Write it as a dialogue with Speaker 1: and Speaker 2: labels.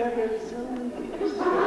Speaker 1: Kevin Zoomies.